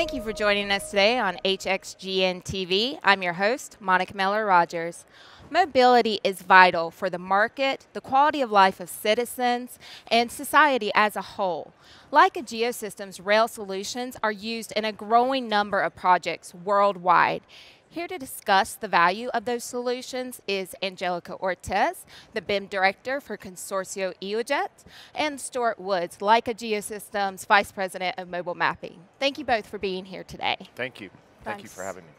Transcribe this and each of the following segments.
Thank you for joining us today on HXGN TV. I'm your host, Monica Miller Rogers. Mobility is vital for the market, the quality of life of citizens, and society as a whole. Leica Geosystems rail solutions are used in a growing number of projects worldwide. Here to discuss the value of those solutions is Angelica Ortiz, the BIM Director for Consorcio IUYET, and Stuart Woods, Leica Geosystems Vice President of Mobile Mapping. Thank you both for being here today. Thank you. Thank you for having me.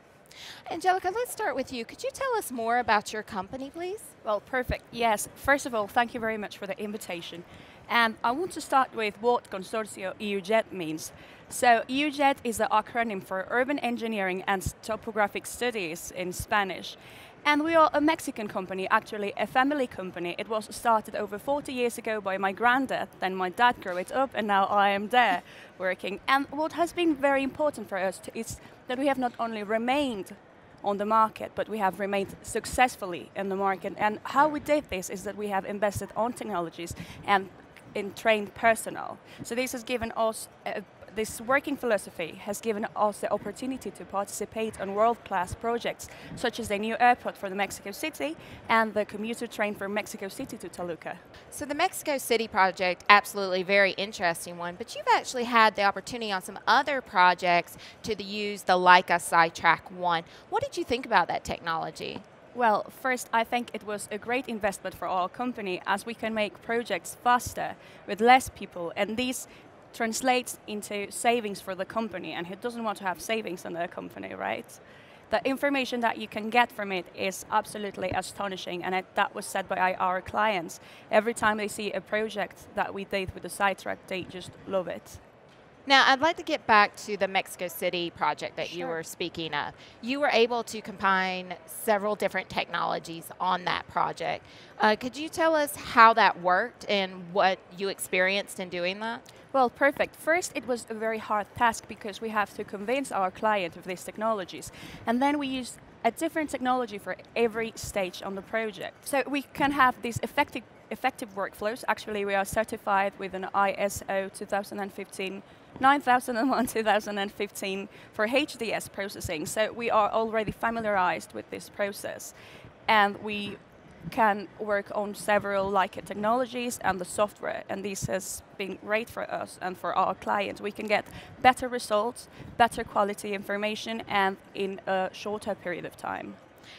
Angelica, let's start with you. Could you tell us more about your company, please? Well, perfect. Yes. First of all, thank you very much for the invitation. And I want to start with what Consorcio IUYET means. So IUYET is the acronym for Urban Engineering and Topographic Studies in Spanish. And we are a Mexican company, actually a family company. It was started over 40 years ago by my granddad, then my dad grew it up, and now I am there working. And what has been very important for us is that we have not only remained on the market, but we have remained successfully in the market. And how we did this is that we have invested on technologies and in trained personnel. So this has given us a this working philosophy has given us the opportunity to participate on world-class projects, such as the new airport for the Mexico City and the commuter train from Mexico City to Toluca. So the Mexico City project, absolutely very interesting one, but you've actually had the opportunity on some other projects to use the Leica SiTrack 1. What did you think about that technology? Well, first, I think it was a great investment for our company as we can make projects faster with less people, and these translates into savings for the company, and who doesn't want to have savings in their company, right? The information that you can get from it is absolutely astonishing, and it, that was said by our clients. Every time they see a project that we did with the SiTrack, they just love it. Now, I'd like to get back to the Mexico City project that sure. you were speaking of. You were able to combine several different technologies on that project. Uh, could you tell us how that worked and what you experienced in doing that? Well, perfect. First, it was a very hard task because we have to convince our client of these technologies. And then we used a different technology for every stage on the project. So we can have these effective, effective workflows. Actually, we are certified with an ISO 2015 9001 2015 for HDS processing. So we are already familiarized with this process. And we can work on several Leica technologies and the software, and this has been great for us and for our clients. We can get better results, better quality information, and in a shorter period of time.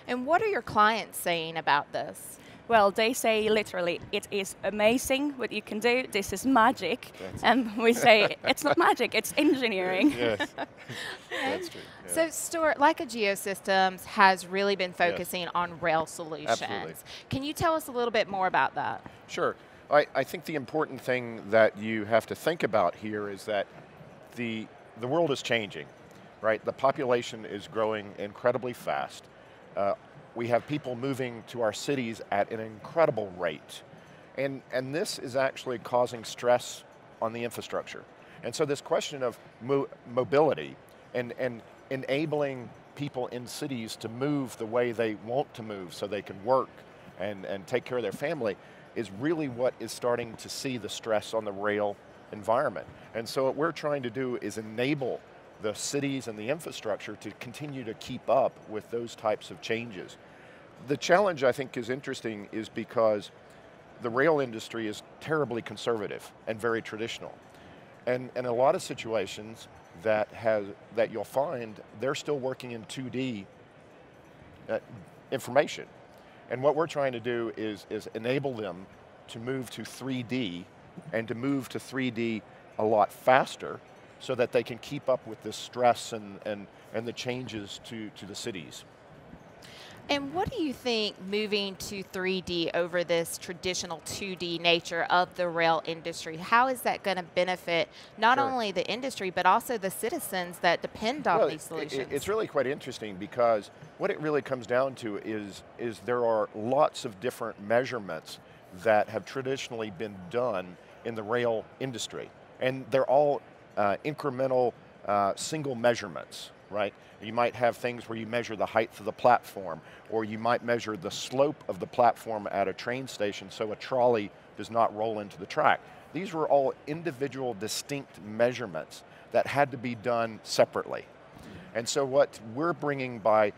And what are your clients saying about this? Well, they say literally, it is amazing what you can do. This is magic. That's and we say, it's not magic, it's engineering. Yes. That's true. Yeah. So, Stuart, Leica Geosystems has really been focusing yes. on rail solutions. Absolutely. Can you tell us a little bit more about that? Sure. I, I think the important thing that you have to think about here is that the, the world is changing, right? The population is growing incredibly fast. Uh, we have people moving to our cities at an incredible rate. And, and this is actually causing stress on the infrastructure. And so this question of mo mobility and, and enabling people in cities to move the way they want to move so they can work and, and take care of their family is really what is starting to see the stress on the rail environment. And so what we're trying to do is enable the cities and the infrastructure to continue to keep up with those types of changes. The challenge I think is interesting is because the rail industry is terribly conservative and very traditional. And in a lot of situations that, has, that you'll find, they're still working in 2D uh, information. And what we're trying to do is, is enable them to move to 3D and to move to 3D a lot faster so that they can keep up with this stress and, and, and the changes to, to the cities. And what do you think moving to 3D over this traditional 2D nature of the rail industry, how is that going to benefit not sure. only the industry, but also the citizens that depend on well, these solutions? It, it's really quite interesting because what it really comes down to is, is there are lots of different measurements that have traditionally been done in the rail industry. And they're all uh, incremental uh, single measurements, right? You might have things where you measure the height of the platform, or you might measure the slope of the platform at a train station so a trolley does not roll into the track. these were all individual distinct measurements that had to be done separately. And so what we're bringing by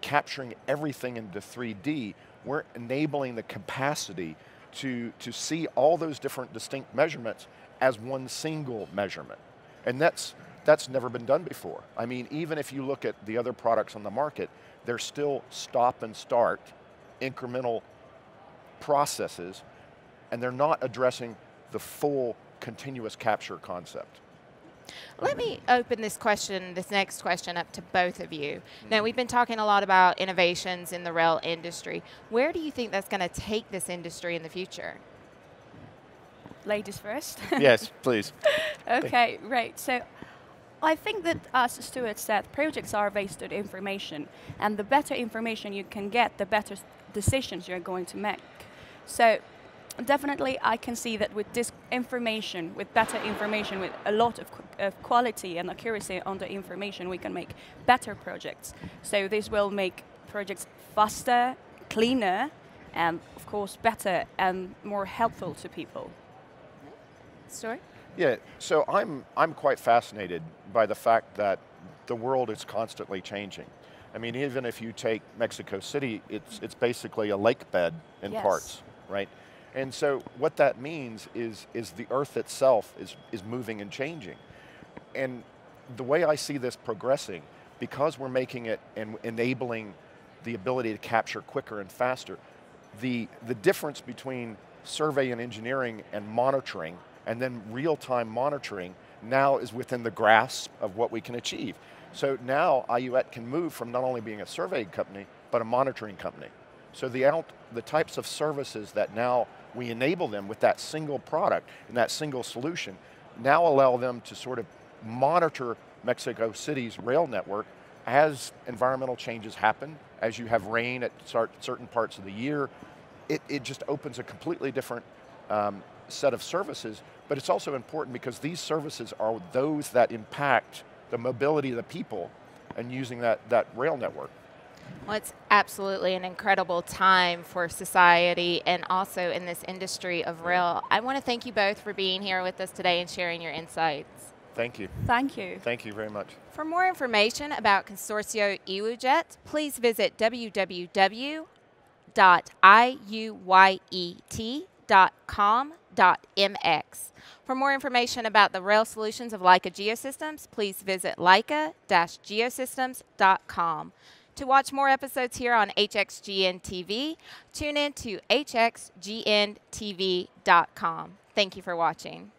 capturing everything into 3D, we're enabling the capacity to, to see all those different distinct measurements as one single measurement. And that's, that's never been done before. I mean, even if you look at the other products on the market, they're still stop and start, incremental processes, and they're not addressing the full continuous capture concept. Let me open this question, this next question up to both of you. Now, mm-hmm. we've been talking a lot about innovations in the rail industry. Where do you think that's going to take this industry in the future? Ladies first. yes, please. okay, right. So I think that, as Stuart said, projects are based on information, and the better information you can get, the better decisions you're going to make. So definitely I can see that with this information, with better information, with a lot of, qu of, quality and accuracy on the information, we can make better projects. So this will make projects faster, cleaner, and of course better and more helpful to people. Stuart? Yeah, so I'm, I'm quite fascinated by the fact that the world is constantly changing. I mean, even if you take Mexico City, it's, it's basically a lake bed in yes. parts, right? And so what that means is, is the earth itself is, is moving and changing. And the way I see this progressing, because we're making it and enabling the ability to capture quicker and faster, the, the difference between survey and engineering and monitoring and then real-time monitoring now is within the grasp of what we can achieve. So now IUYET can move from not only being a survey company, but a monitoring company. So the, out, the types of services that now we enable them with that single product and that single solution, now allow them to sort of monitor Mexico City's rail network as environmental changes happen, as you have rain at certain parts of the year, it, it just opens a completely different um, set of services, but it's also important because these services are those that impact the mobility of the people and using that, that rail network. Well, it's absolutely an incredible time for society and also in this industry of rail. I want to thank you both for being here with us today and sharing your insights. Thank you. Thank you. Thank you very much. For more information about Consorcio IUYET, please visit www.iuyet.com.mx. For more information about the rail solutions of Leica Geosystems, please visit leica-geosystems.com. To watch more episodes here on HXGN TV, tune in to hxgntv.com. Thank you for watching.